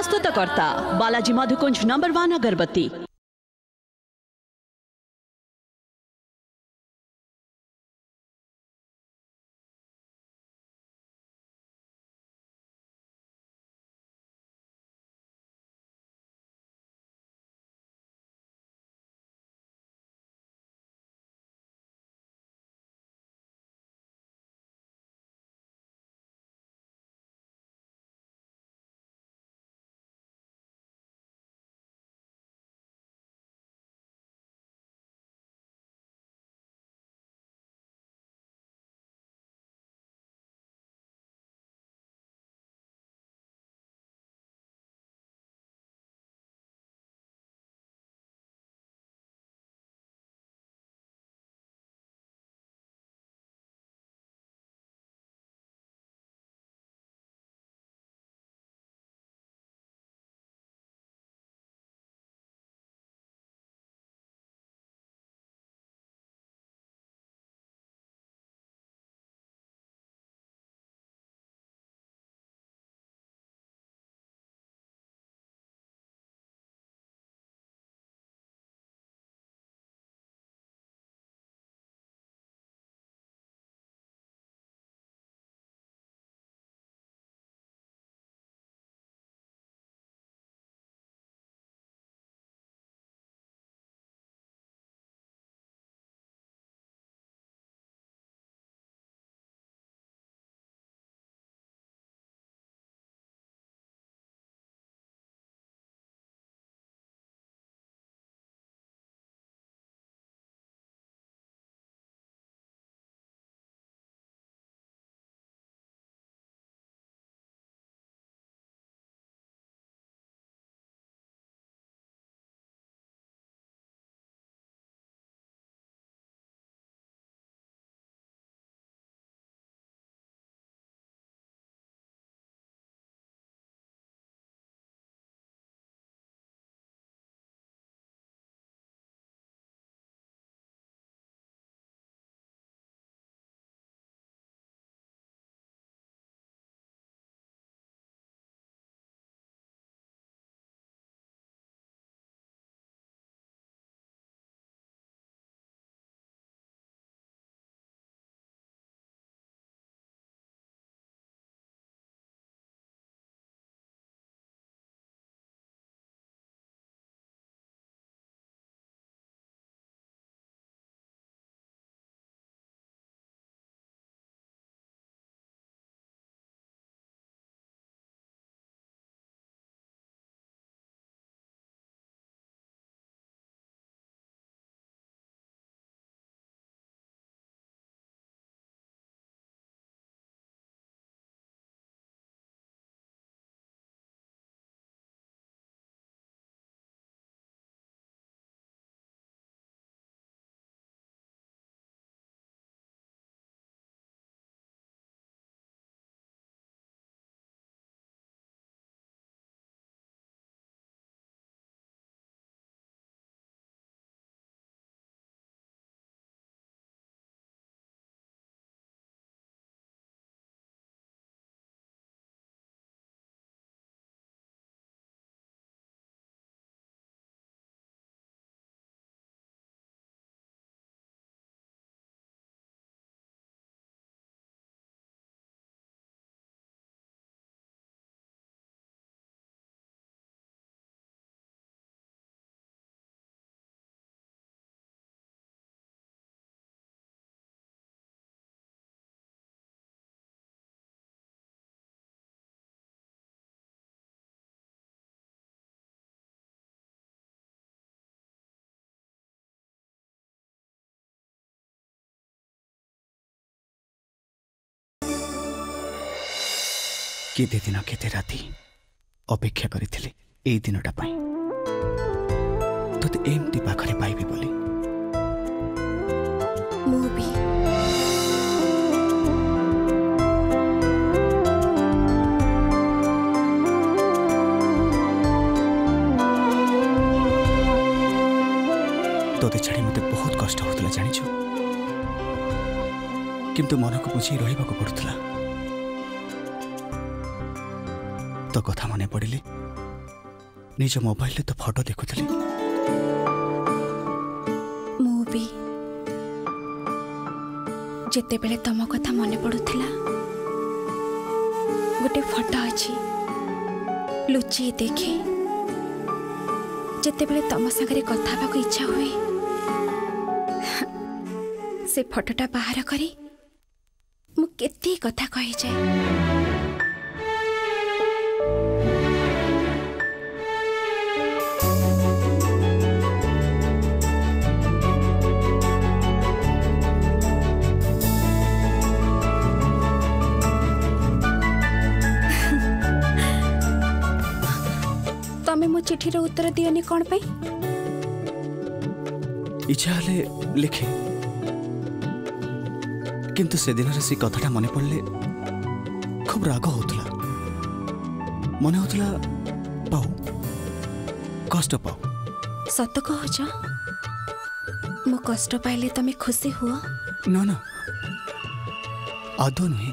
ಪ್ರಸ್ತುತ ಕರ್ತ Balaji Madhukunj number one ಅಗರಬತ್ತಿ কেতে দিন কেতে রাতি অপেক্ষা করে এই দিনটা পাই তোতে এমনি পাখে পাইবি বলে তোতে ছাড়ি মতো বহুত কষ্ট হোলা জাঁচ কিন্তু মনকু বুঝি রহবাক পড়ুলা କଥା ମନେ ପଡ଼ିଲି ନିଜ ମୋବାଇଲରେ ତ ଫଟୋ ଦେଖୁଥିଲି ମୁଁ ବି ଯେତେବେଳେ ତମ କଥା ମନେ ପଡ଼ୁଥିଲା ଗୋଟେ ଫଟୋ ଅଛି ଲୁଚି ଦେଖେ ଯେତେବେଳେ ତମ ସାଙ୍ଗରେ କଥା ହେବାକୁ ଇଚ୍ଛା ହୁଏ ସେ ଫଟୋଟା ବାହାର କରି ମୁଁ କେତେ କଥା କହିଯାଏ চিঠির উত্তর দিওনি কোণ পাই ইচ্ছা হলে লিখে কিন্তু সেদিনের সেই কথাটা মনে পড়লে খুব রাগ হউতলা মনে হউতলা পাও কষ্ট পাও সত কহছ মো কষ্ট পাইলে তুমি খুশি হুও না না আদৌ নুহে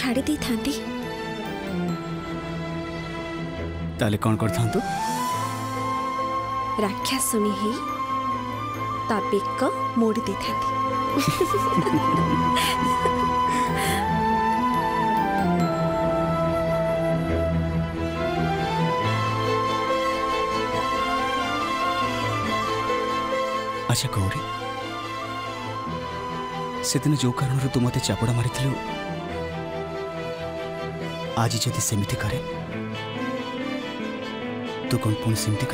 ଛାଡ଼ି ଦେଇଥାନ୍ତି ତାହେଲେ କ'ଣ କରିଥାନ୍ତୁ ରାକ୍ଷାଶୁଣୀ ହେଇ ତା ବେକ ମୋଡ଼ି ଦେଇଥାନ୍ତି ଆଚ୍ଛା ଗୌରୀ ସେଦିନ ଯେଉଁ କାରଣରୁ ତୁ ମୋତେ ଚାପଡ଼ା ମାରିଥିଲୁ आज जदि सेमती तू तो कौन पुणी सेमती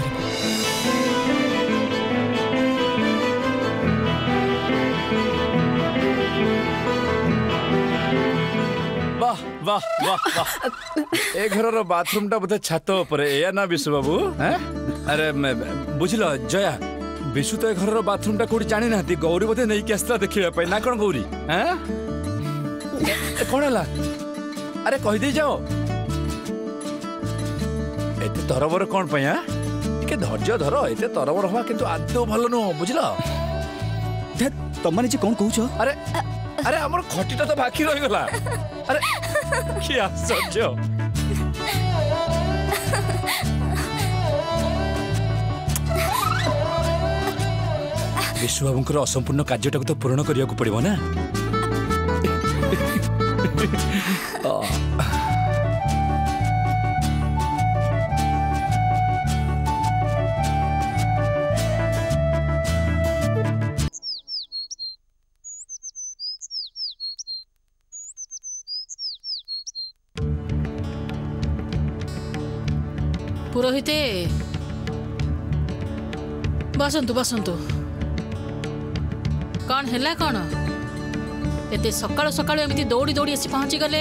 बाथरूम टा बोध छात ना विशु बाबू अरे बुझल जया विशु तो घर बाथरूम टा कौट जानी ना गौरी बोध नहीं देखा कौन गौरी कौन है ଆରେ କହିଦେଇ ଯାଅ ଏତେ ତରବର କଣ ପାଇଁ ଟିକେ ଧୈର୍ଯ୍ୟ ଧର ଏତେ ତରବର ହବା କିନ୍ତୁ ଆଦୌ ଭଲ ନୁହଁ ବୁଝିଲ ତମମାନେ କଣ କହୁଛ ଆରେ ଆରେ ଆମର ଖଟିଟା ତ ବାକି ରହିଗଲା ଆରେ କି ଅସମ୍ପୂର୍ଣ୍ଣ କାର୍ଯ୍ୟଟାକୁ ତ ପୂରଣ କରିବାକୁ ପଡିବ ନା पुरोहिते बसंत तु बसंत तु कोण हला कोण ଏତେ ସକାଳୁ ସକାଳୁ ଏମିତି ଦୌଡ଼ି ଦୌଡ଼ି ଆସି ପହଞ୍ଚିଗଲେ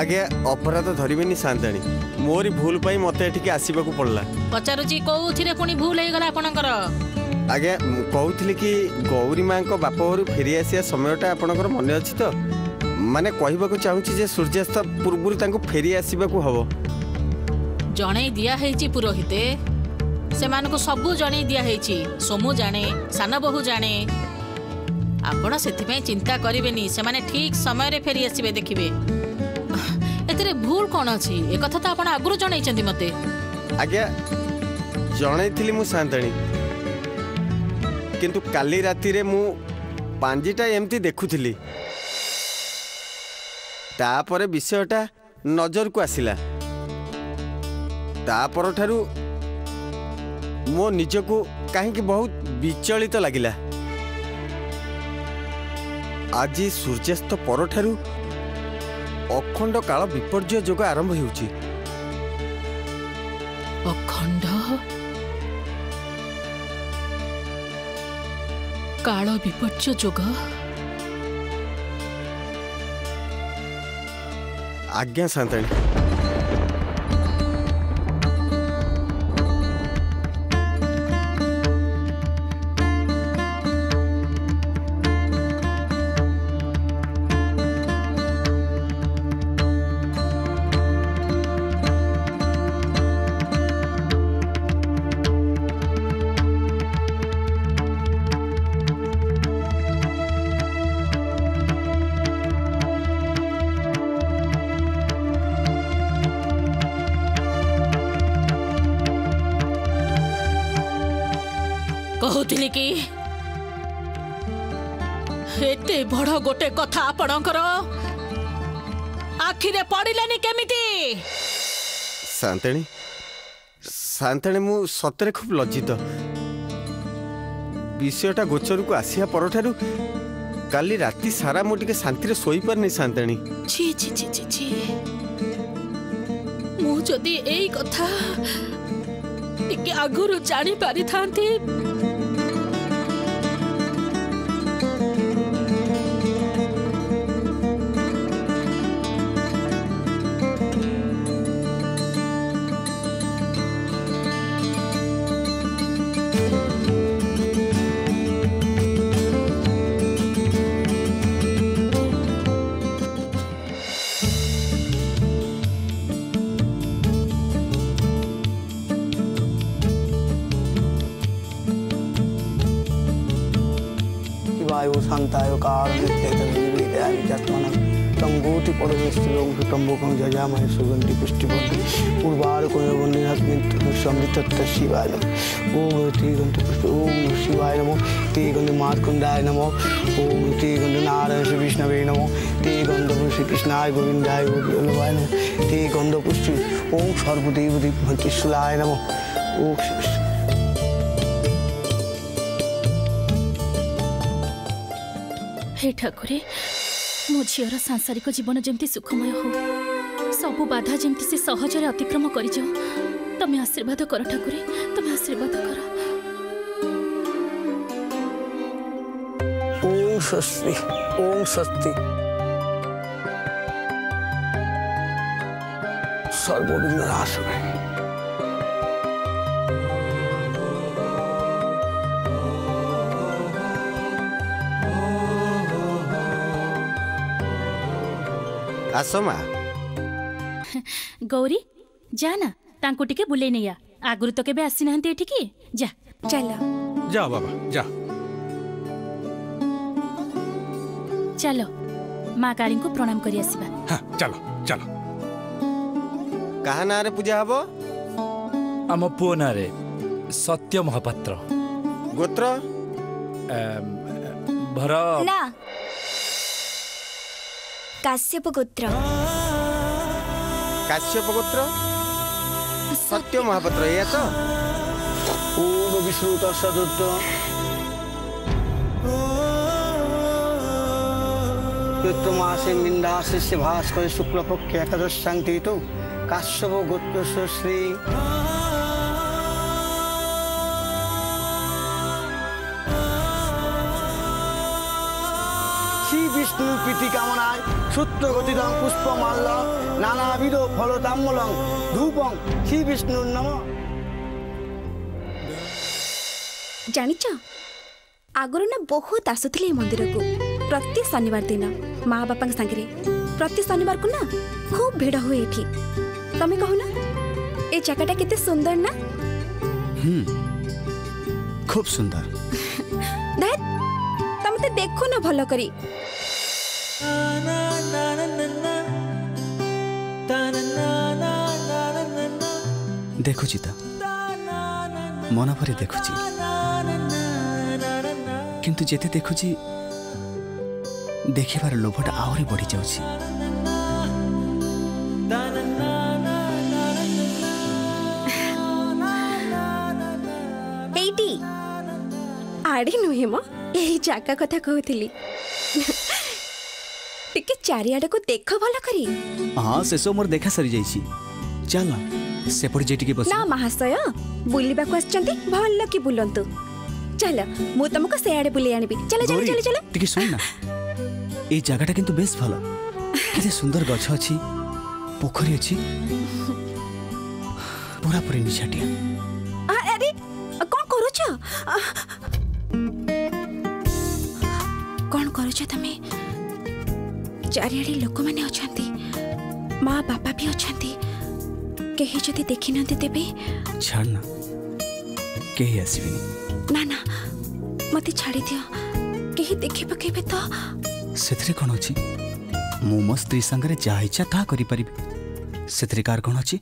ଆଜ୍ଞା ଅପରାଧ ଧରିବେନି ସାନ୍ତାଣି ମୋରି ଭୁଲ ପାଇଁ ମତେ ଏଠିକି ଆସିବାକୁ ପଡ଼ିଲା ପଚାରୁଛି କୋଉଥିରେ ପୁଣି ଭୁଲ ହେଇଗଲା ଆପଣଙ୍କର ଆଜ୍ଞା କହୁଥିଲି କି ଗୌରୀ ମାଆଙ୍କ ବାପ ଘରୁ ଫେରି ଆସିବା ସମୟଟା ଆପଣଙ୍କର ମନେ ଅଛି ତ ମାନେ କହିବାକୁ ଚାହୁଁଛି ଯେ ସୂର୍ଯ୍ୟାସ୍ତ ପୂର୍ବରୁ ତାଙ୍କୁ ଫେରି ଆସିବାକୁ ହବ ଜଣେଇ ଦିଆ ହେଇଛି ପୁରୋହିତେ ସେମାନଙ୍କୁ ସବୁ ଜଣେଇ ଦିଆ ହେଇଛି ସୋମୁ ଜାଣେ ସାନ ବୋହୂ ଜାଣେ ଆପଣ ସେଥିପାଇଁ ଚିନ୍ତା କରିବେନି ସେମାନେ ଠିକ୍ ସମୟରେ ଫେରି ଆସିବେ ଦେଖିବେ ଏଥିରେ ଭୁଲ କ'ଣ ଅଛି ଏ କଥା ତ ଆପଣ ଆଗରୁ ଜଣେଇଛନ୍ତି ମୋତେ ଆଜ୍ଞା ଜଣେଇଥିଲି ମୁଁ ସାନ୍ତାଣୀ କିନ୍ତୁ କାଲି ରାତିରେ ମୁଁ ପାଞ୍ଜିଟା ଏମିତି ଦେଖୁଥିଲି ତାପରେ ବିଷୟଟା ନଜରକୁ ଆସିଲା ତା ପରଠାରୁ ମୋ ନିଜକୁ କାହିଁକି ବହୁତ ବିଚଳିତ ଲାଗିଲା ଆଜି ସୂର୍ଯ୍ୟାସ୍ତ ପରଠାରୁ ଅଖଣ୍ଡ କାଳ ବିପର୍ଯ୍ୟୟ ଯୋଗ ଆରମ୍ଭ ହେଉଛି କାଳ ବିପର୍ଯ୍ୟ ଯୋଗ ଆଜ୍ଞା ସାନ୍ତାଣୀ ଏତେ ବଡ଼ ଗୋଟେ କଥା ଆପଣଙ୍କର ଆଖିରେ ପଡ଼ିଲାନି କେମିତି ସାନ୍ତାଣୀ ସାନ୍ତାଣୀ ମୁଁ ସତରେ ଖୁବ୍ ଲଜ୍ଜିତ ବିଷୟଟା ଗୋଚରକୁ ଆସିବା ପରଠାରୁ କାଲି ରାତି ସାରା ମୁଁ ଟିକେ ଶାନ୍ତିରେ ଶୋଇପାରିନି ସାନ୍ତାଣୀ ମୁଁ ଯଦି ଏଇ କଥା ଟିକେ ଆଗରୁ ଜାଣିପାରିଥାନ୍ତି వాయువు సంతాయు కారుణ్య చైతన్యత్మనం తంగోటి పరమేశ్వరంకి తంబుకం జజామయ సుగంధి పుష్టిబంధి పూర్వారుకుని సమృత శివాయ ఓం తీగంటి పుష్టి ఓం శివాయ నమో తీగంది మార్కుండాయ నమో ఓం తీగంది నారాయణ శ్రీ విష్ణవే నమో తీగంధ పుష్టి కృష్ణాయ గోవిందాయ గోవిందాయ నమో తీగంధ పుష్టి ఓం సర్వదేవ దీప నమో ఓం ହେ ଠାକୁରେ ମୋ ଝିଅର ସାଂସାରିକ ଜୀବନ ଯେମିତି ସୁଖମୟ ହଉ ସବୁ ବାଧା ଯେମିତି ସେ ସହଜରେ ଅତିକ୍ରମ କରିଯାଉ ତମେ ଆଶୀର୍ବାଦ କର ଠାକୁରେ ତମେ ଆଶୀର୍ବାଦ କର ଓଁ ସ୍ୱସ୍ତି ଓଁ ସ୍ୱସ୍ତି ସର୍ବବିଘ୍ନ ନାଶ ପାଇଁ आसो मा गौरी जा ना तांको टिके बुले नहीं आ आगुरु तो केबे आसी नहंती एठिकी जा चलो जा बाबा जा चलो माँ काली को प्रणाम करी आसीबा हां चलो चलो कहा ना रे पूजा हबो आम पुओ ना रे सत्य महापात्र गोत्र भर ना কাশ্যপগোত্র কাশ্যপগোত্র সত্য মহাপাত্র এয়া তো ওম বিষ্ণু তৎসদত্ত চৈত্র মাসে মিন্দাশিষ্য ভাস্কর শুক্লপক্ষে একাদশ শান্তি তো কাশ্যপ গোত্র শ্রী বিষ্ণু প্রীতি কামনায় সূত্রগতিদং পুষ্পমাল্য নানাবিধ ফলতাম্বলং ধূপং শ্রী বিষ্ণুর নম জানিছ ଆଗରୁ ନା ବହୁତ ଆସୁଥିଲେ ଏ ମନ୍ଦିରକୁ ପ୍ରତି ଶନିବାର ଦିନ ମା ବାପାଙ୍କ ସାଙ୍ଗରେ ପ୍ରତି ଶନିବାରକୁ ନା ଖୁବ୍ ଭିଡ଼ ହୁଏ ଏଠି ତମେ କହୁନ ଏ ଜାଗାଟା କେତେ ସୁନ୍ଦର ନା ଖୁବ୍ ସୁନ୍ଦର ତମେ ତ ଦେଖୁନ ଭଲ କରି দেখুছি তা মন ভরে দেখুছি কিন্তু যেতে দেখুছি দেখিবার লোভটা আহরি বড়ি যাচ্ছি এইটি আড়ে নুহে ম এই জায়গা কথা কହୁଥିଲି चारिआडे को देख भल करी हां से सब मोर देखा सरी जाई छी चल सेपट जे टिके बस ना महाशय बुलिबा को आछंती भल की बुलंतु चल मु तुमको से आडे बुली आनिबी चलो चलो चलो चलो टिके सुन ना ए जगहटा किंतु बेस भल केते सुंदर गछ अछि पोखरी अछि पूरा पूरी निछाटिया अरे कोन करू छ कोन करू छ तमे ଚାରିଆଡ଼େ ଲୋକମାନେ ଅଛନ୍ତି ମା ବାପା ବି ଅଛନ୍ତି କେହି ଯଦି ଦେଖିନାହାନ୍ତି ତେବେ ଛାଡ଼ ନା କେହି ଆସିବେନି ନା ନା ମୋତେ ଛାଡ଼ିଦିଅ କେହି ଦେଖି ପକେଇବେ ତ ସେଥିରେ କ'ଣ ଅଛି ମୁଁ ମୋ ସ୍ତ୍ରୀ ସାଙ୍ଗରେ ଯାହା ଇଚ୍ଛା ତାହା କରିପାରିବି ସେଥିରେ କାହାର କ'ଣ ଅଛି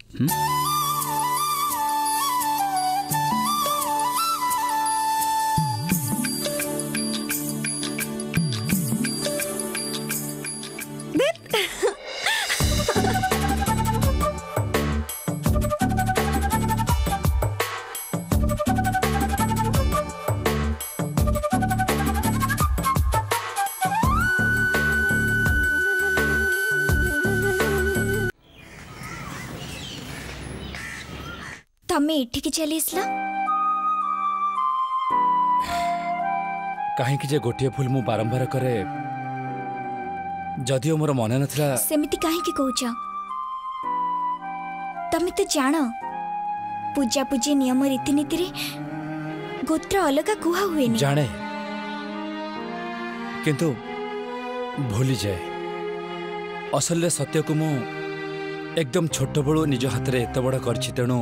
जेलिसला काहे कि मु बारंबार करे जदियो मोर मन नथला सेमिति काहे कि तो जानो पूजा पूजी नियम रीति गोत्र अलगा कुहा हुए जाने किंतु भूली जाए असल सत्य को मु एकदम छोट बलू निज हाथ रे एत बड़ कर तेणु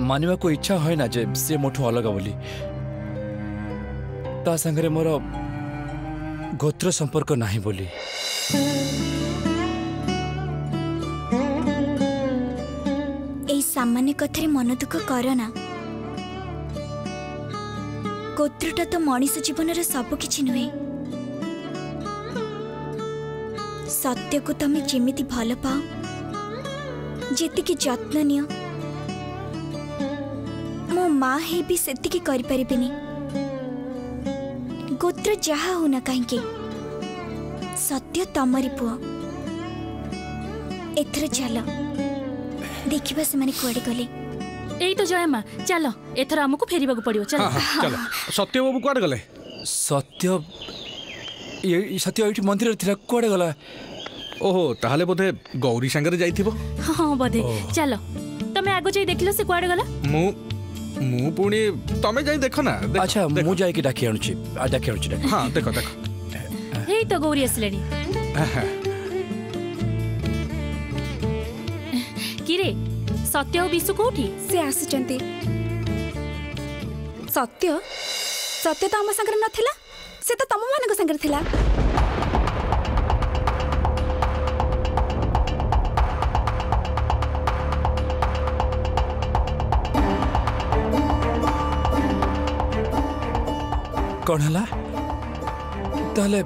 मानवा को इच्छा है ना जे से मोठू अलग बोली ता संगरे मोर गोत्र संपर्क नाही बोली এই সামান্য কথায় মন দুঃখ কর না গোত্রটা তো মনিষ জীবনের সবকিছি নুহে সত্যকে তুমি যেমিতি ভাল পাও যেতিকি যত্ন নিও ମା ହେଇ ବି ସେତିକି କରିପାରିବିନି ଗୋତ୍ର ଯାହା ହଉନା କାହିଁକି ସତ୍ୟ ତମରି ପୁଅ ଏଥର ଚାଲ ଦେଖିବା ସେମାନେ କୁଆଡ଼େ ଗଲେ ଏଇ ତ ଜୟମା ଚାଲ ଏଥର ଆମକୁ ଫେରିବାକୁ ପଡ଼ିବ ଚାଲ ସତ୍ୟବାବୁ କୁଆଡ଼େ ଗଲେ ସତ୍ୟ ସତ୍ୟ ଏଇଠି ମନ୍ଦିରରେ ଥିଲା କୁଆଡ଼େ ଗଲା ଓହୋ ତାହେଲେ ବୋଧେ ଗୌରୀ ସାଙ୍ଗରେ ଯାଇଥିବ ହଁ ବୋଧେ ଚାଲ ତମେ ଆଗ ଯାଇ ଦେଖିଲ ସେ କୁଆଡ଼େ ଗଲା ମୁଁ ମୁଁ ପୁଣି ତମେ ଯାଇ ଦେଖ ନା ଆଚ୍ଛା ମୁଁ ଯାଇକି ଡାକି ଆଣୁଛି ଡାକି ଆଣୁଛି ହଁ ଦେଖ ଦେଖ ଏଇ ତ ଗୌରୀ ଆସିଲେଣି କିରେ ସତ୍ୟ ଆଉ ବିଶୁ କୋଉଠି ସେ ଆସିଛନ୍ତି ସତ୍ୟ ସତ୍ୟ ତ ଆମ ସାଙ୍ଗରେ ନଥିଲା ସେ ତ ତମ ମାନଙ୍କ ସାଙ୍ଗରେ ଥିଲା कौन है ला? ताले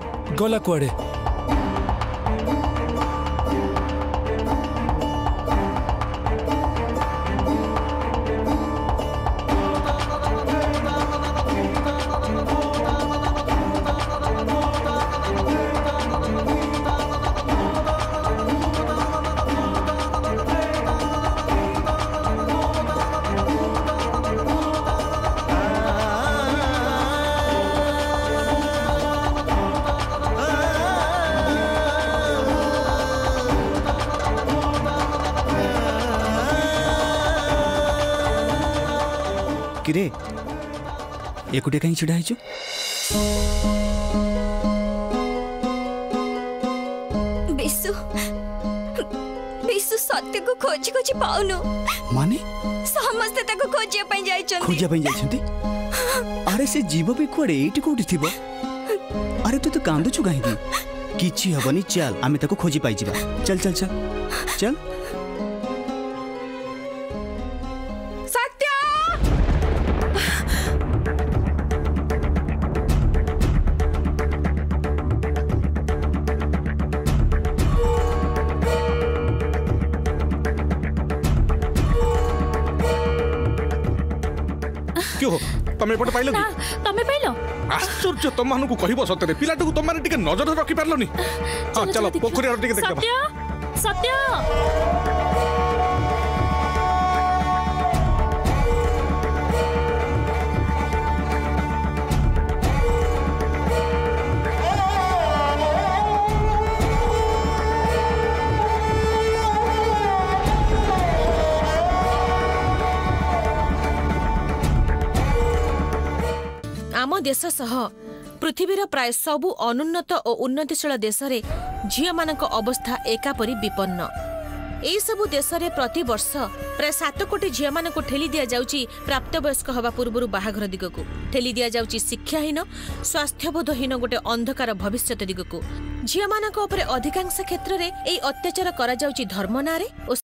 କିରେ ଏକୁଟିଆ କାହିଁ ଛିଡ଼ା ହେଇଛୁ ବିଶୁ ବିଶୁ ସତ୍ୟକୁ ଖୋଜି ଖୋଜି ପାଉନୁ ମାନେ ସମସ୍ତେ ତାକୁ ଖୋଜିବା ପାଇଁ ଯାଇଛନ୍ତି ଖୋଜିବା ପାଇଁ ଯାଇଛନ୍ତି ଆରେ ସେ ଯିବ ବି କୁଆଡ଼େ ଏଇଠି କୋଉଠି ଥିବ ଆରେ ତୁ ତ କାନ୍ଦୁଛୁ କାହିଁକି କିଛି ହବନି ଚାଲ ଆମେ ତାକୁ ଖୋଜି ପାଇଯିବା ଚାଲ ଚାଲ ଚାଲ ଚାଲ ବାଧ୍ୟ ତମେ ଏପଟେ ପାଇଲ କି ତମେ ପାଇଲ ଆଶ୍ଚର୍ଯ୍ୟ ତମମାନଙ୍କୁ କହିବ ସତରେ ପିଲାଟାକୁ ତମମାନେ ଟିକେ ନଜରରେ ରଖିପାରିଲନି ହଁ ଚାଲ ପୋଖରୀ ଆଡେ ଟିକେ ଦେଖିଦେବା ସତ୍ୟ ସତ୍ୟ ଆମ ଦେଶ ସହ ପୃଥିବୀର ପ୍ରାୟ ସବୁ ଅନୁନ୍ନତ ଓ ଉନ୍ନତିଶୀଳ ଦେଶରେ ଝିଅମାନଙ୍କ ଅବସ୍ଥା ଏକାପରି ବିପନ୍ନ ଏହିସବୁ ଦେଶରେ ପ୍ରତିବର୍ଷ ପ୍ରାୟ ସାତ କୋଟି ଝିଅମାନଙ୍କୁ ଠେଲି ଦିଆଯାଉଛି ପ୍ରାପ୍ତବୟସ୍କ ହେବା ପୂର୍ବରୁ ବାହାଘର ଦିଗକୁ ଠେଲି ଦିଆଯାଉଛି ଶିକ୍ଷାହୀନ ସ୍ୱାସ୍ଥ୍ୟବୋଧହୀନ ଗୋଟେ ଅନ୍ଧକାର ଭବିଷ୍ୟତ ଦିଗକୁ ଝିଅମାନଙ୍କ ଉପରେ ଅଧିକାଂଶ କ୍ଷେତ୍ରରେ ଏହି ଅତ୍ୟାଚାର କରାଯାଉଛି ଧର୍ମ ନାଁରେ ଓ